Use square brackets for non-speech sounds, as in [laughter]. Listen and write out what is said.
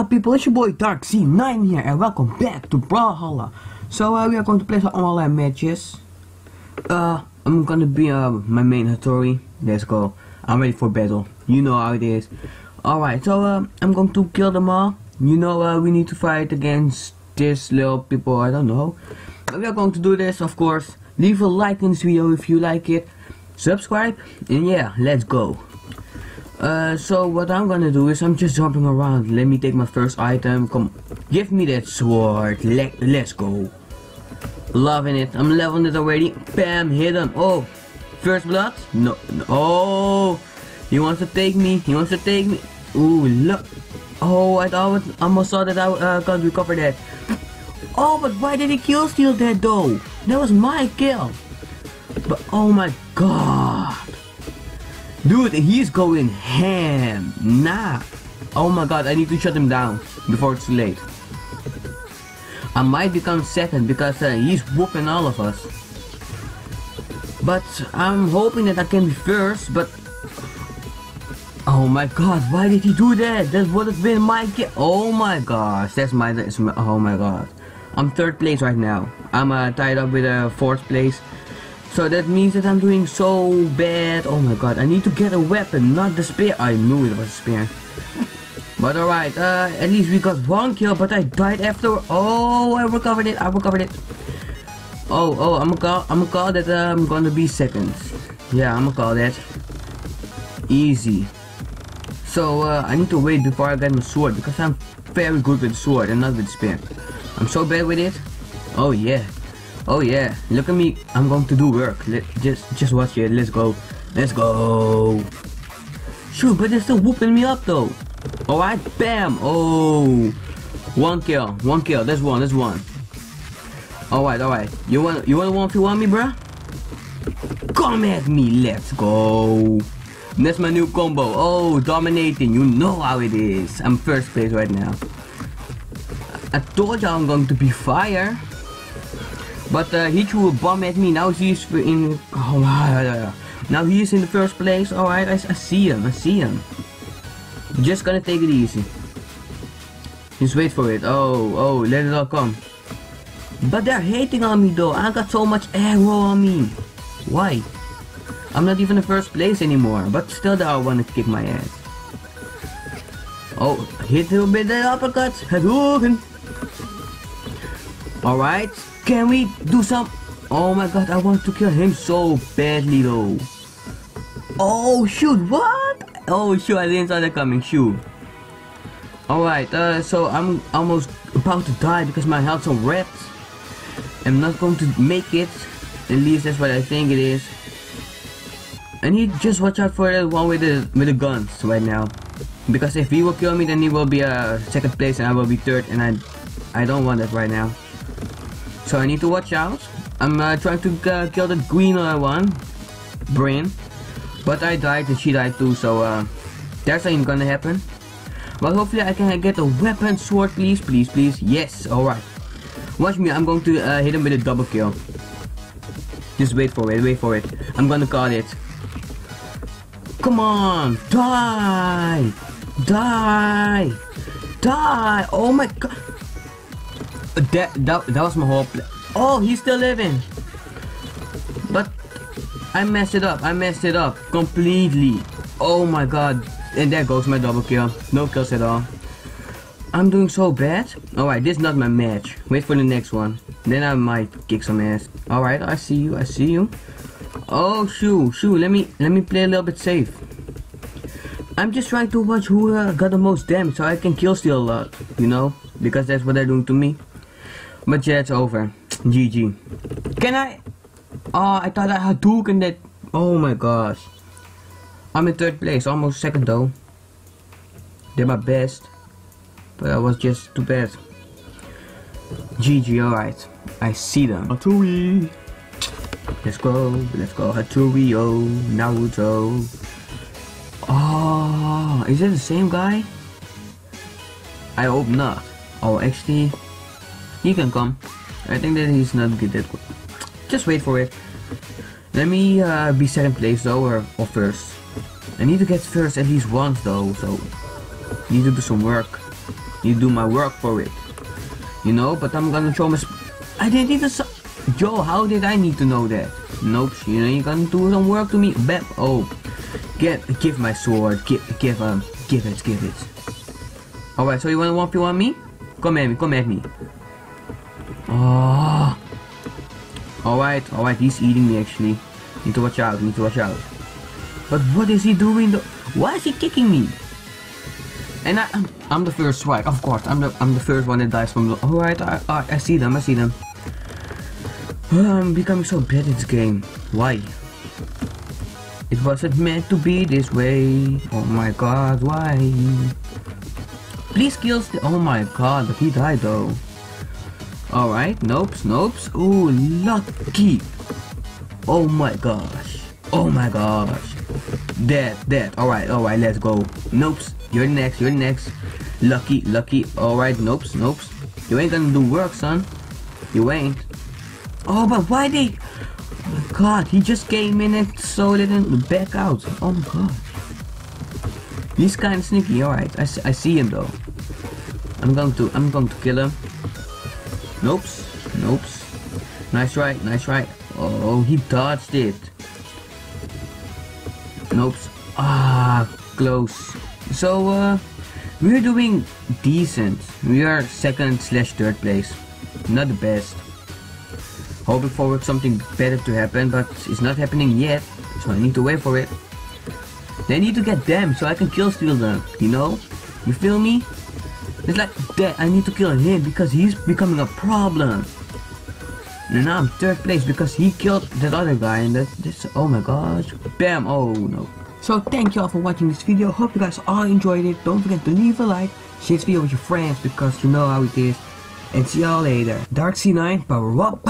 up people, it's your boy DarkZnine here and welcome back to Brawlhalla. So uh, we are going to play some online matches. Uh, I'm gonna be uh, my main Hattori. Let's go. I'm ready for battle. You know how it is. Alright, so uh, I'm going to kill them all. You know uh, we need to fight against this little people, I don't know. But we are going to do this, of course. Leave a like in this video if you like it. Subscribe, and yeah, let's go. Uh, so what I'm gonna do is I'm just jumping around. Let me take my first item. Come, give me that sword. Let, let's go. Loving it. I'm leveling it already. Bam, hit him. Oh, first blood? No, no. Oh, he wants to take me. He wants to take me. Ooh, look. Oh, I thought I almost saw that I uh, can't recover that. Oh, but why did he kill steal that though? That was my kill. But oh my god. Dude, he's going ham. Nah. Oh my god, I need to shut him down before it's too late. I might become second because uh, he's whooping all of us. But I'm hoping that I can be first, but... Oh my god, why did he do that? That would have been my. Oh my gosh, that's my, that's my... Oh my god. I'm third place right now. I'm uh, tied up with uh, fourth place. So that means that I'm doing so bad. Oh my god, I need to get a weapon, not the spear. I knew it was a spear. But alright, uh, at least we got one kill, but I died after. Oh, I recovered it, I recovered it. Oh, oh, I'm gonna call, I'm gonna call that uh, I'm gonna be second. Yeah, I'm gonna call that. Easy. So, uh, I need to wait before I get my sword, because I'm very good with sword and not with spear. I'm so bad with it. Oh yeah, Oh yeah, look at me. I'm going to do work. Let, just just watch it. Let's go. Let's go. Shoot, but they're still whooping me up though. Alright, bam. Oh. One kill. One kill. That's one. That's one. Alright, alright. You want you want one if you want me, bruh? Come at me. Let's go. That's my new combo. Oh, dominating. You know how it is. I'm first place right now. I told you I'm going to be fire. But uh, he threw a bomb at me. Now he's in. Oh, [laughs] now he's in the first place. Alright, I, I see him. I see him. Just gonna take it easy. Just wait for it. Oh, oh, let it all come. But they're hating on me though. I got so much arrow on me. Why? I'm not even in first place anymore. But still they all wanna kick my ass. Oh, hit him with the uppercut. Hadouken. Alright, can we do some? Oh my god, I want to kill him so badly though. Oh shoot, what? Oh shoot, I didn't saw that coming, shoot. Alright, uh, so I'm almost about to die because my health's on red. I'm not going to make it. At least that's what I think it is. I need just watch out for the one with the with the guns right now. Because if he will kill me then he will be a uh, second place and I will be third and I I don't want that right now. So I need to watch out. I'm uh, trying to uh, kill the green one, Brain. But I died and she died too, so uh, that's ain't gonna happen. But hopefully I can get a weapon sword, please, please, please. Yes, alright. Watch me, I'm going to uh, hit him with a double kill. Just wait for it, wait for it. I'm gonna call it. Come on, die! Die! Die! Oh my god! That, that, that was my whole Oh, he's still living. But I messed it up. I messed it up completely. Oh my god. And there goes my double kill. No kills at all. I'm doing so bad. Alright, this is not my match. Wait for the next one. Then I might kick some ass. Alright, I see you. I see you. Oh, shoo, shoo. Let me let me play a little bit safe. I'm just trying to watch who uh, got the most damage so I can kill steal a lot. You know? Because that's what they're doing to me. But yeah, it's over. GG. Can I? Oh, I thought I had Hadouken that. Oh my gosh. I'm in third place, almost second though. Did my best. But I was just too bad. GG, alright. I see them. Hattori! Let's go, let's go. Hattori, oh, Naruto. Oh, is it the same guy? I hope not. Oh, actually, he can come. I think that he's not good at Just wait for it. Let me uh, be second place though, or, or first. I need to get first at least once though, so need to do some work. need to do my work for it. You know, but I'm gonna show my. I didn't even. So Joe, how did I need to know that? Nope, you know, you're gonna do some work to me. Bep, oh. Get, give my sword. Give, give, um, give it, give it. Alright, so you wanna 1v1 me? Come at me, come at me. Oh. Alright, alright, he's eating me actually. Need to watch out, need to watch out. But what is he doing? Why is he kicking me? And I, I'm, the first strike, of course. I'm the I'm the first one that dies from the. Alright, I, I, I see them, I see them. I'm becoming so bad at this game. Why? It wasn't meant to be this way. Oh my god, why? Please kill Oh my god, he died though. Alright, nope, nope. Ooh, lucky. Oh my gosh. Oh my gosh. Dead, dead. Alright, alright, let's go. Nope, you're next, you're next. Lucky, lucky. Alright, nope, nope. You ain't gonna do work, son. You ain't. Oh, but why they... Oh my god, he just came in and so didn't back out. Oh my god. He's kind of sneaky, alright. I, I see him though. I'm going to, I'm going to kill him. Nopes, nopes. Nice try, nice try. Oh, he dodged it. Nopes. Ah, close. So, uh, we're doing decent. We are second slash third place. Not the best. Hoping for something better to happen, but it's not happening yet. So I need to wait for it. They need to get them so I can kill steal them, you know? You feel me? It's like that I need to kill him because he's becoming a problem. And now I'm third place because he killed that other guy and that this oh my gosh. Bam oh no. So thank you all for watching this video. Hope you guys all enjoyed it. Don't forget to leave a like, share this video with your friends because you know how it is. And see y'all later. DarkZnine power up.